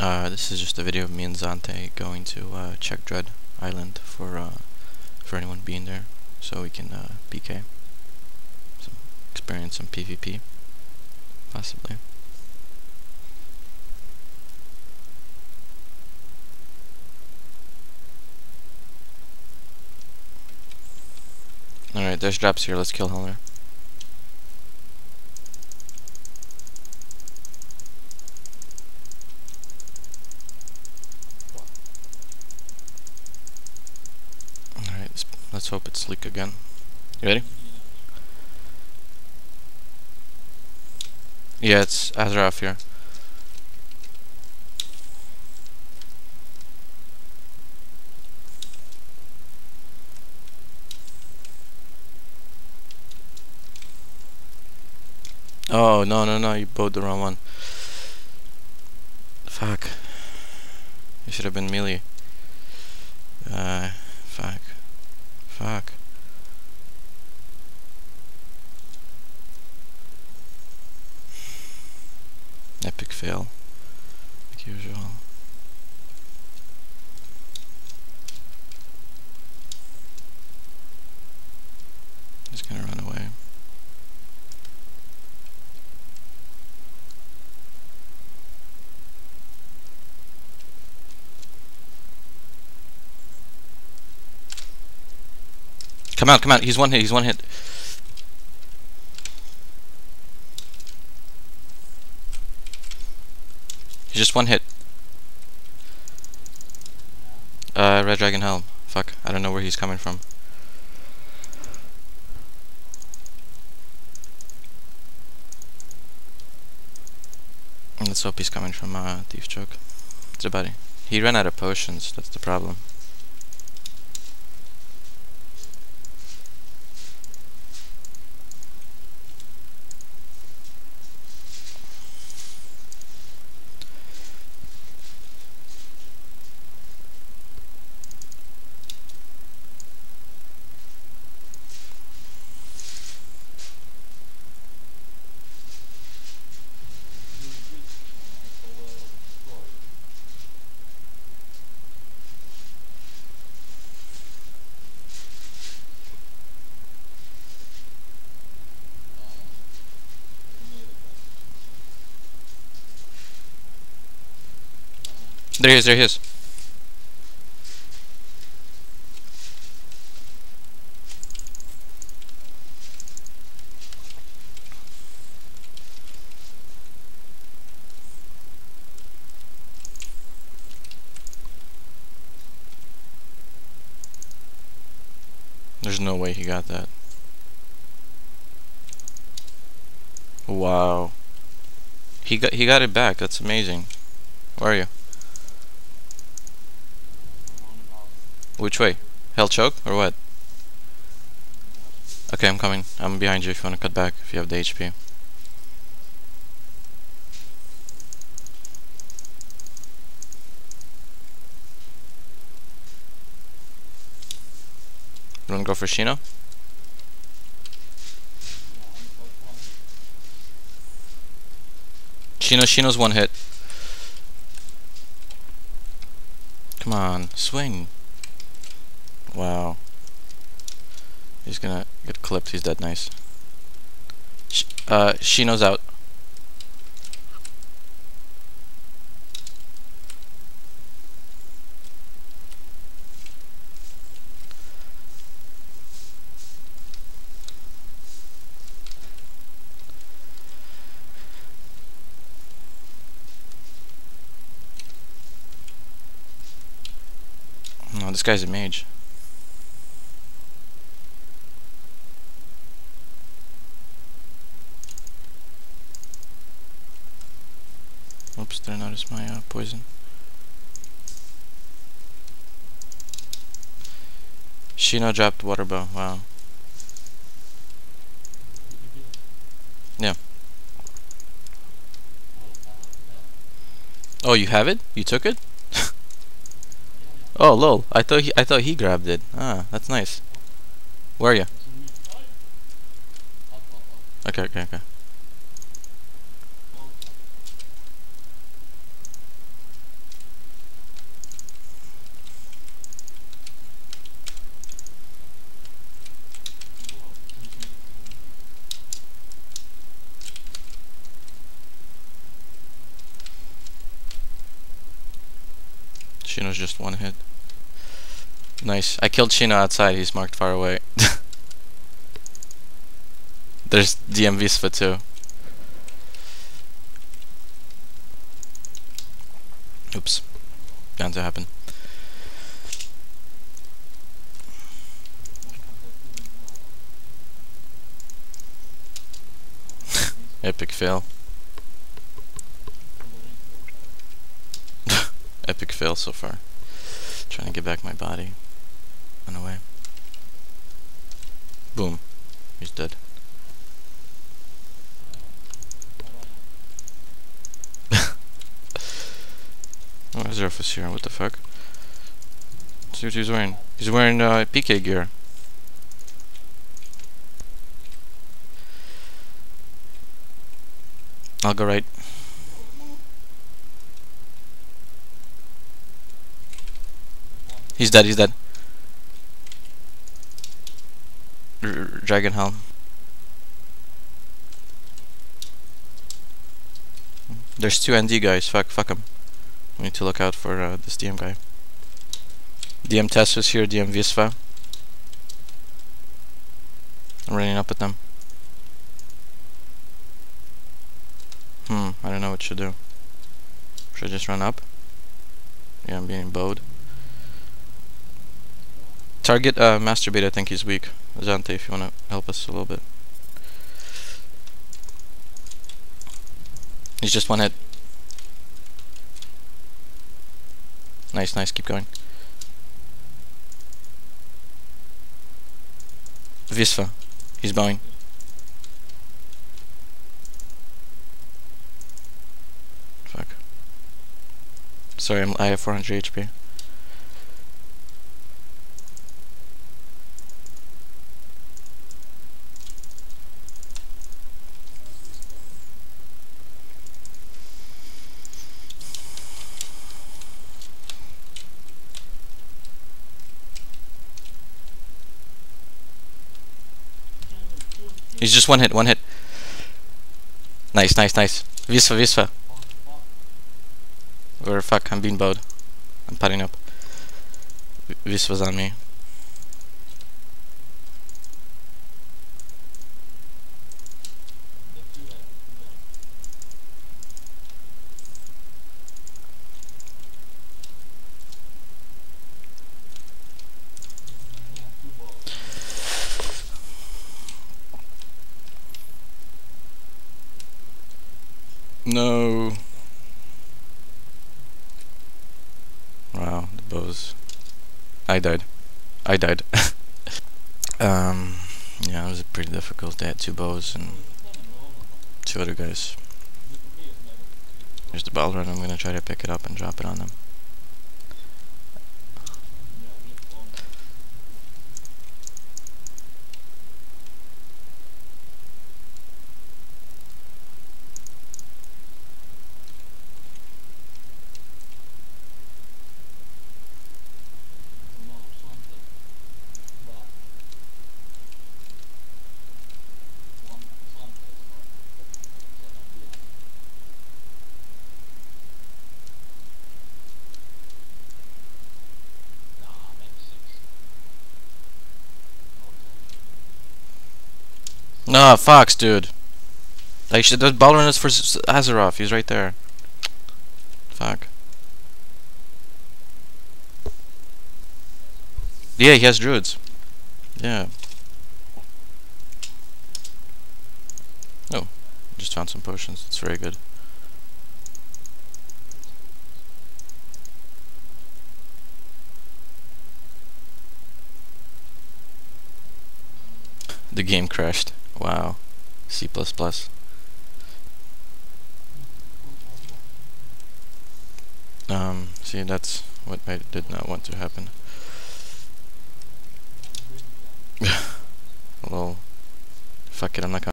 Uh, this is just a video of me and Xante going to uh, Check Dread Island for uh, for anyone being there, so we can uh, PK, experience some PvP, possibly. Alright, there's drops here, let's kill Helner. Let's hope it's sleek again. You ready? Yeah, it's Azrath here. Oh, no, no, no, you bowed the wrong one. Fuck. You should have been melee. Uh, fuck. Fuck. Epic fail. Like usual. He's gonna run away. Come out, come out. He's one hit. He's one hit. Just one hit. Uh, Red Dragon Helm. Fuck. I don't know where he's coming from. Let's hope he's coming from uh, Thief Choke. It's a buddy. He ran out of potions. That's the problem. There he is, there he is. There's no way he got that. Wow. He got he got it back. That's amazing. Where are you? Which way? Hell choke or what? Okay, I'm coming. I'm behind you if you want to cut back, if you have the HP. You wanna go for Shino? Shino, Shino's one hit. Come on, swing. Wow. He's gonna get clipped. He's dead nice. Sh uh, Shino's out. No, this guy's a mage. Did I notice my uh, poison? Shino dropped water bow, wow. Yeah. Oh, you have it? You took it? oh, lol. I thought he I thought he grabbed it. Ah, that's nice. Where are you? Okay, okay, okay. Shino's just one hit. Nice. I killed Shino outside. He's marked far away. There's DM Visva too. Oops. Bound to happen. Epic fail. Epic fail so far. Trying to get back my body. Run away. Boom. He's dead. oh, Azerfus here. What the fuck? See what he's wearing. He's wearing uh, PK gear. I'll go right. He's dead, he's dead. R Dragon Helm. There's two ND guys, fuck, fuck them. We need to look out for uh, this DM guy. DM Tessus here, DM Visva. I'm running up at them. Hmm, I don't know what to do. Should I just run up? Yeah, I'm being bowed. Target uh, Masturbate, I think he's weak. Xante, if you want to help us a little bit. He's just one hit. Nice, nice, keep going. Visva, he's bowing. Fuck. Sorry, I'm, I have 400 HP. He's just one hit, one hit. Nice, nice, nice. Visva, Visva. Where the fuck, I'm being bowed. I'm padding up. This was on me. No. Wow, the bows. I died. I died. um, yeah, it was pretty difficult. They had two bows and two other guys. Here's the Balron. I'm gonna try to pick it up and drop it on them. No, Fox, dude. Actually, the Balron is for Azeroth. He's right there. Fuck. Yeah, he has druids. Yeah. Oh, just found some potions. It's very good. The game crashed. Wow. C++. Um, see, that's what I did not want to happen. well, fuck it, I'm not gonna